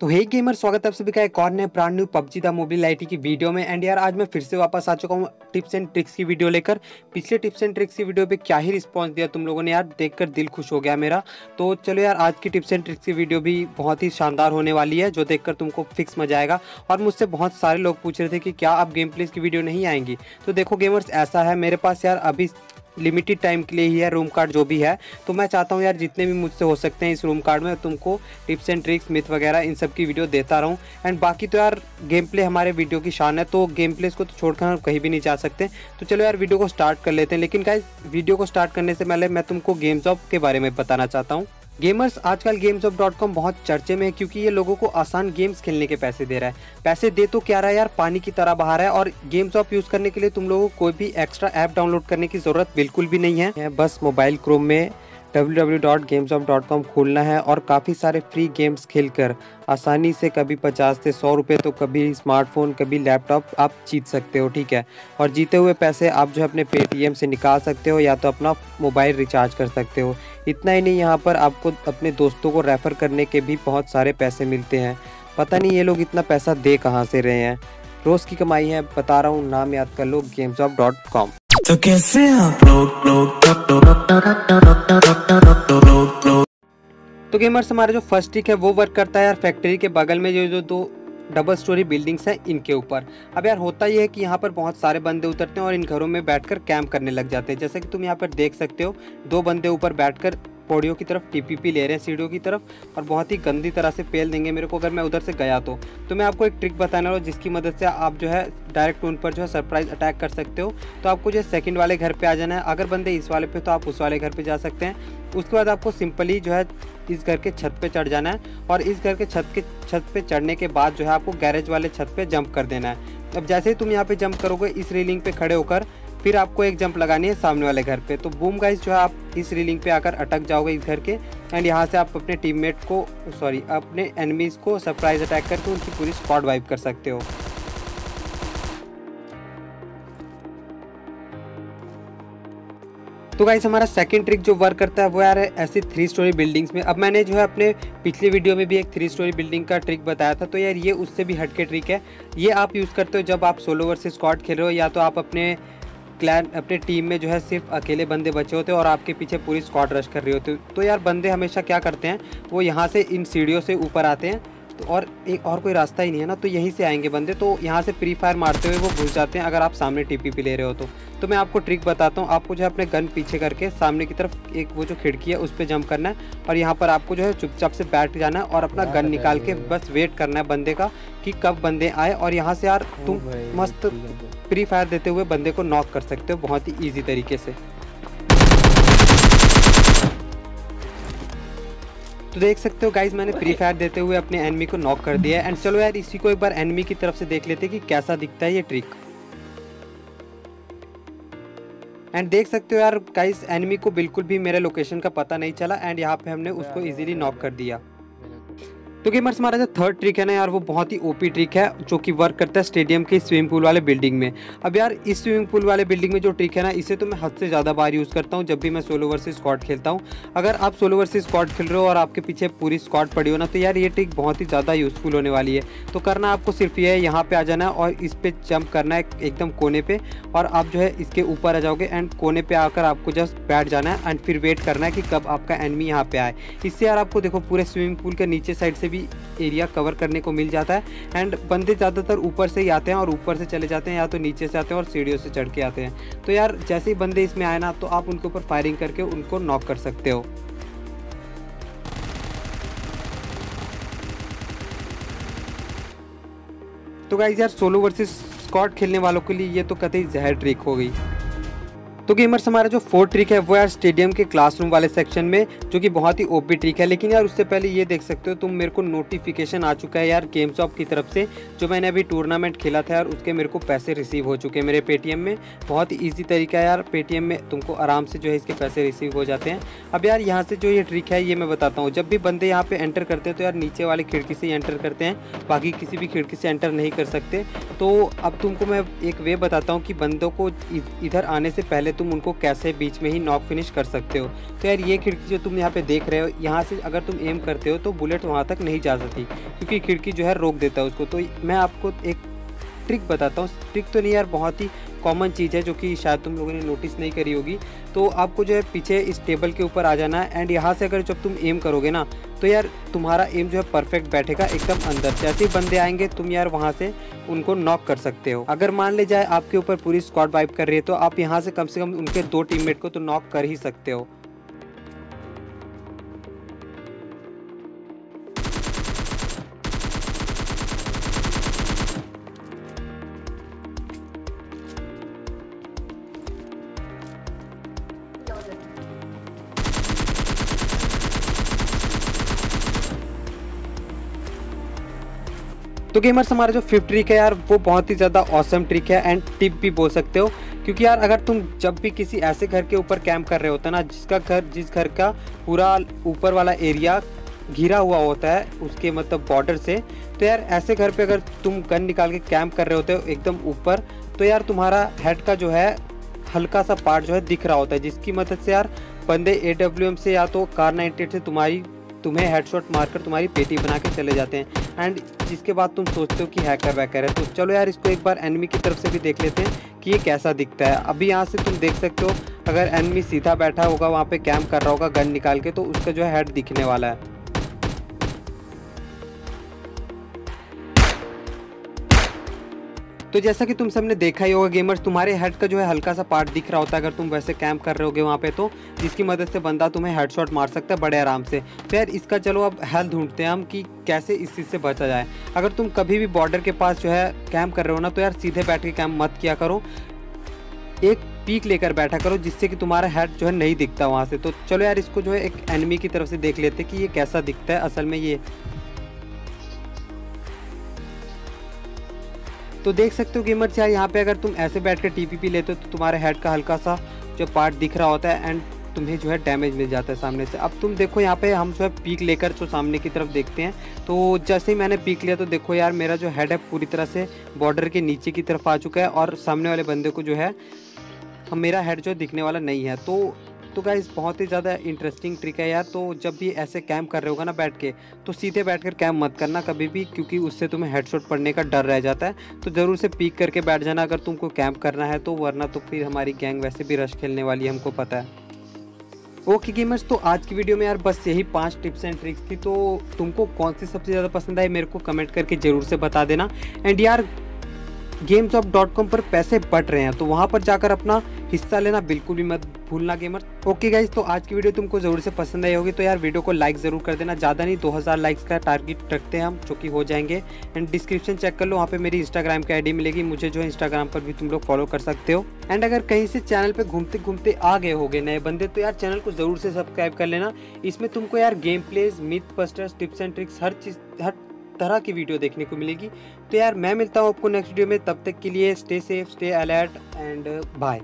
तो हे गेमर स्वागत है आप सभी का एक और नए brand new PUBG the mobile आई की वीडियो में। एंड यार, आज मैं फिर से वापस आ चुका हूँ टिप्स एंड ट्रिक्स की वीडियो लेकर। पिछले टिप्स एंड ट्रिक्स की वीडियो पे क्या ही रिस्पांस दिया तुम लोगों ने यार, देखकर दिल खुश हो गया मेरा। तो चलो यार, आज की टिप्स एंड ट्रिक्स की वीडियो भी बहुत ही शानदार होने वाली है, जो देखकर तुमको फिक्स मज़ा आएगा। और मुझसे बहुत सारे लोग पूछ रहे थे कि क्या आप गेम प्लेस की वीडियो नहीं आएँगी। तो देखो गेमर्स ऐसा है, मेरे पास यार अभी लिमिटेड टाइम के लिए ही है रूम कार्ड जो भी है। तो मैं चाहता हूँ यार, जितने भी मुझसे हो सकते हैं इस रूम कार्ड में, तुमको टिप्स एंड ट्रिक्स मिथ वगैरह, इन सब की वीडियो देता रहूँ। एंड बाकी तो यार गेम प्ले हमारे वीडियो की शान है तो गेम प्ले को तो छोड़कर हम कहीं भी नहीं जा सकते। तो चलो यार वीडियो को स्टार्ट कर लेते हैं। लेकिन क्या वीडियो को स्टार्ट करने से पहले मैं तुमको गेम्स ऑफ़ के बारे में बताना चाहता हूँ। गेमर्स आजकल गेम्स ऑफ़ डॉट कॉम बहुत चर्चे में है क्योंकि ये लोगों को आसान गेम्स खेलने के पैसे दे रहा है। पैसे दे तो क्या रहा है यार? पानी की तरह बहा रहा है और गेम्स ऑफ़ यूज़ करने के लिए तुम लोगों को कोई भी एक्स्ट्रा ऐप डाउनलोड करने की ज़रूरत बिल्कुल भी नहीं है। बस मोबाइल क्रोम में www.gamesop.com खोलना है और काफ़ी सारे फ्री गेम्स खेलकर आसानी से कभी 50 से 100 रुपए तो कभी स्मार्टफ़ोन कभी लैपटॉप आप जीत सकते हो, ठीक है? और जीते हुए पैसे आप जो है अपने पेटीएम से निकाल सकते हो या तो अपना मोबाइल रिचार्ज कर सकते हो। इतना ही नहीं, यहाँ पर आपको अपने दोस्तों को रेफ़र करने के भी बहुत सारे पैसे मिलते हैं। पता नहीं ये लोग इतना पैसा दे कहाँ से रहे हैं। रोज़ की कमाई है, बता रहा हूँ, नाम याद कर लो गेम्स तो कैसे आप लोग लोग तो गेमर्स हमारा जो फ़र्स्ट ट्रिक है वो वर्क करता है यार फैक्ट्री के बगल में जो जो दो डबल स्टोरी बिल्डिंग्स हैं इनके ऊपर अब यार होता ये है कि यहाँ पर बहुत सारे बंदे उतरते हैं और इन घरों में बैठकर कैंप करने लग जाते हैं जैसे कि तुम यहाँ पर देख सकते हो दो बंदे ऊपर बैठकर पौड़ियों की तरफ़, टीपीपी ले रहे हैं, सीढ़ियों की तरफ़, और बहुत ही गंदी तरह से पेल देंगे मेरे को अगर मैं उधर से गया तो। तो मैं आपको एक ट्रिक बताने वाला जिसकी मदद से आप जो है, डायरेक्ट उन पर जो है, सरप्राइज़ अटैक कर सकते हो। तो आपको जो है, सेकंड वाले घर पे आ जाना है। अगर बंदे इस वाले पे तो आप उस वाले घर पे जा सकते हैं। उसके बाद आपको सिंपली जो है, इस घर के छत पे चढ़ जाना है, और इस घर के छत के, छत पे चढ़ने के बाद जो है, आपको गैरेज वाले छत पे जंप कर देना है। अब जैसे ही तुम यहाँ पे जंप करोगे, इस रेलिंग पे खड़े होकर फिर आपको एक जंप लगानी है सामने वाले घर पे। तो बूम गाइस जो है आप इस रीलिंग पे आकर अटक जाओगे इस घर के। एंड यहाँ से आप अपने टीममेट को सॉरी अपने एनिमीज़ को सरप्राइज़ अटैक करके उनकी पूरी स्पॉट वाइप कर सकते हो। तो गाइस हमारा सेकंड ट्रिक जो वर्क करता है वो यार है ऐसी थ्री स्टोरी बिल्डिंग्स में। अब मैंने जो है अपने पिछले वीडियो में भी एक थ्री स्टोरी बिल्डिंग का ट्रिक बताया था। तो यार ये उससे भी हटके ट्रिक है। ये आप यूज़ करते हो जब आप सोलो वर्सेस स्क्वाड खेल रहे हो या तो आप अपने क्लैन अपने टीम में जो है सिर्फ़ अकेले बंदे बचे होते हैं और आपके पीछे पूरी स्क्वाड रश कर रही होती है। तो यार बंदे हमेशा क्या करते हैं, वो यहाँ से इन सीढ़ियों से ऊपर आते हैं तो और एक और कोई रास्ता ही नहीं है ना तो यहीं से आएँगे बंदे। तो यहाँ से फ्री फायर मारते हुए वो घुस जाते हैं अगर आप सामने टी पी ले रहे हो तो। तो मैं आपको ट्रिक बताता हूँ आपको जो है अपने गन पीछे करके सामने की तरफ़ एक वो जो खिड़की है उस पर जंप करना है। और यहाँ पर आपको जो है चुपचाप से बैठ जाना है और अपना गन निकाल के बस वेट करना है बंदे का कि कब बंदे आए। और यहाँ से यार तुम मस्त फ्री फायर देते हुए बंदे को नॉक कर सकते हो बहुत ही ईजी तरीके से। तो देख सकते हो गाइज़ मैंने फ्री फायर देते हुए अपने एनमी को नॉक कर दिया एंड चलो यार इसी को एक बार एनमी की तरफ़ से देख लेते हैं कि कैसा दिखता है ये ट्रिक एंड देख सकते हो यार गाइस एनिमी को बिल्कुल भी मेरे लोकेशन का पता नहीं चला। एंड यहाँ पे हमने उसको इजीली नॉक कर दिया। तो गेमर्स, हमारा जो थर्ड ट्रिक है ना यार, वो बहुत ही ओपी ट्रिक है, जो कि वर्क करता है स्टेडियम के स्विमिंग पूल वाले बिल्डिंग में। अब यार, इस स्विमिंग पूल वाले बिल्डिंग में जो ट्रिक है ना, इसे तो मैं हद से ज़्यादा बार यूज़ करता हूँ, जब भी मैं सोलो वर्सेस स्कॉट खेलता हूँ। अगर आप सोलो वर्सेस स्कॉट खेल रहे हो और आपके पीछे पूरी स्कॉट पड़ी हो ना तो यार ये ट्रिक बहुत ही ज़्यादा यूज़फुल होने वाली है। तो करना आपको सिर्फ़ ये है, यहाँ पर आ जाना और इस पर जंप करना है एकदम कोने पर और आप जो है इसके ऊपर आ जाओगे एंड कोने पर आकर आपको जस्ट बैठ जाना है एंड फिर वेट करना है कि कब आपका एनमी यहाँ पे आए। इससे यार आपको देखो, पूरे स्विमिंग पूल के नीचे साइड से भी एरिया कवर करने को मिल जाता है। एंड बंदे ज़्यादातर ऊपर से ही आते हैं और ऊपर से चले जाते हैं या तो नीचे से आते हैं और सीढ़ियों से चढ़ के आते हैं। तो यार, जैसे ही बंदे इसमें आए ना तो आप उनके ऊपर फायरिंग करके उनको नॉक कर सकते हो। तो गाइज़ यार सोलो वर्सेस स्कॉट खेलने वालों के लिए ये तो कतई जहर ट्रिक हो गई। तो गेमर्स हमारा जो फोर्थ ट्रिक है, वो यार स्टेडियम के क्लासरूम वाले सेक्शन में, जो कि बहुत ही ओपी ट्रिक है। लेकिन यार, उससे पहले ये देख सकते हो, तुम मेरे को नोटिफिकेशन आ चुका है यार गेम्स ऑफ़ की तरफ़ से, जो मैंने अभी टूर्नामेंट खेला था यार, उसके मेरे को पैसे रिसीव हो चुके हैं मेरे पेटीएम में। बहुत ही ईजी तरीका है यार पेटीएम में तुमको आराम से जो है इसके पैसे रिसीव हो जाते हैं। अब यार, यहाँ से जो ये ट्रिक है, ये मैं बताता हूँ। जब भी बंदे यहाँ पर एंटर करते हैं तो यार नीचे वाली खिड़की से एंटर करते हैं। बाकी किसी भी खिड़की से एंटर नहीं कर सकते। तो अब तुमको मैं एक वे बताता हूँ कि बंदों को इधर आने से पहले तुम उनको कैसे बीच में ही नॉक फिनिश कर सकते हो? तो यार ये खिड़की जो तुम यहाँ पे देख रहे हो, यहाँ से अगर तुम एम करते हो तो बुलेट वहाँ तक नहीं जा सकती, क्योंकि खिड़की जो है रोक देता है उसको। तो मैं आपको एक ट्रिक बताता हूँ। ट्रिक तो नहीं यार, बहुत ही कॉमन चीज़ है जो कि शायद तुम लोगों ने नोटिस नहीं करी होगी। तो आपको जो है पीछे इस टेबल के ऊपर आ जाना है एंड यहाँ से अगर जब तुम एम करोगे ना तो यार तुम्हारा एम जो है परफेक्ट बैठेगा, एकदम अंदर। जैसे ही बंदे आएँगे, तुम यार वहाँ से उनको नॉक कर सकते हो। अगर मान ले जाए आपके ऊपर पूरी स्क्वाड वाइप कर रही है तो आप यहाँ से कम से कम उनके दो टीममेट को तो नॉक कर ही सकते हो। तो गेमर्स हमारा जो फिफ्थ ट्रिक है यार, वो बहुत ही ज़्यादा औसम ट्रिक है एंड टिप भी बोल सकते हो। क्योंकि यार, अगर तुम जब भी किसी ऐसे घर के ऊपर कैंप कर रहे होते ना, जिसका घर, जिस घर का पूरा ऊपर वाला एरिया घिरा हुआ होता है, उसके मतलब बॉर्डर से तो यार, ऐसे घर पे अगर तुम गन निकाल के कैंप कर रहे होते हो एकदम ऊपर तो यार, तुम्हारा हेड का जो है, हल्का सा पार्ट जो है दिख रहा होता है, जिसकी मदद से यार, बंदे ए से या तो कार नाइनटी से तुम्हारी, तुम्हें हेडशॉट मारकर तुम्हारी पेटी बना के चले जाते हैं। एंड जिसके बाद तुम सोचते हो कि हैकर वैकर है तो चलो यार इसको एक बार एनमी की तरफ़ से भी देख लेते हैं कि ये कैसा दिखता है। अभी यहाँ से तुम देख सकते हो, अगर एनमी सीधा बैठा होगा, वहाँ पे कैम्प कर रहा होगा गन निकाल के तो उसका जो है हेड दिखने वाला है। तो जैसा कि तुम सबने देखा ही होगा गेमर्स तुम्हारे हेड का जो है हल्का सा पार्ट दिख रहा होता है। अगर तुम वैसे कैंप कर रहे होगे वहाँ पे तो जिसकी मदद से बंदा तुम्हें हेडशॉट मार सकता है बड़े आराम से। तो यार इसका चलो अब हेल्थ ढूंढते हैं हम कि कैसे इस चीज़ से बचा जाए। अगर तुम कभी भी बॉर्डर के पास जो है कैंप कर रहे हो ना तो यार सीधे बैठ के कैंप मत किया करो। एक पीक लेकर बैठा करो, जिससे कि तुम्हारा हेड जो है नहीं दिखता वहाँ से। तो चलो यार, इसको जो है एक एनिमी की तरफ़ से देख लेते कि ये कैसा दिखता है। असल में ये तो देख सकते हो गेमर्स यार, यहाँ पे अगर तुम ऐसे बैठ कर टीपीपी लेते हो तो तुम्हारे हेड का हल्का सा जो पार्ट दिख रहा होता है एंड तुम्हें जो है डैमेज मिल जाता है सामने से। अब तुम देखो यहाँ पे हम जो है पीक लेकर जो सामने की तरफ़ देखते हैं। तो जैसे ही मैंने पीक लिया तो देखो यार, मेरा जो हेड है पूरी तरह से बॉर्डर के नीचे की तरफ़ आ चुका है और सामने वाले बंदे को जो है, मेरा हेड जो दिखने वाला नहीं है। तो तो गाइज़ बहुत ही ज़्यादा इंटरेस्टिंग ट्रिक है यार। तो जब भी ऐसे कैम्प कर रहे होगा ना बैठ के तो सीधे बैठ कर कैम्प मत करना कभी भी, क्योंकि उससे तुम्हें हेडशॉट पड़ने का डर रह जाता है। तो ज़रूर से पीक करके बैठ जाना अगर तुमको कैंप करना है तो वरना तो फिर हमारी गैंग वैसे भी रश खेलने वाली है, हमको पता है। ओके गेमर्स तो आज की वीडियो में यार बस यही पाँच टिप्स एंड ट्रिक्स थी। तो तुमको कौन सी सबसे ज़्यादा पसंद आई, मेरे को कमेंट करके ज़रूर से बता देना। एंड यार गेम्स ऑफ़ डॉट कॉम पर पैसे बढ़ रहे हैं तो वहाँ पर जाकर अपना हिस्सा लेना बिल्कुल भी मत भूलना गेमर ओके गाइज़ तो आज की वीडियो तुमको ज़रूर से पसंद आई होगी। तो यार वीडियो को लाइक ज़रूर कर देना। ज़्यादा नहीं 2000 लाइक्स का टारगेट रखते हैं हम, जो कि हो जाएँगे। एंड डिस्क्रिप्शन चेक कर लो, वहाँ पे मेरी इंस्टाग्राम की आईडी मिलेगी। मुझे जो इंस्टाग्राम पर भी तुम लोग फॉलो कर सकते हो। एंड अगर कहीं से चैनल पे घूमते घूमते आ गए हो नए बंदे तो यार चैनल को ज़रूर से सब्सक्राइब कर लेना। इसमें तुमको यार game plays myth busters tips and tricks हर चीज़, हर तरह की वीडियो देखने को मिलेगी। तो यार, मैं मिलता हूँ आपको नेक्स्ट वीडियो में। तब तक के लिए stay safe stay alert and bye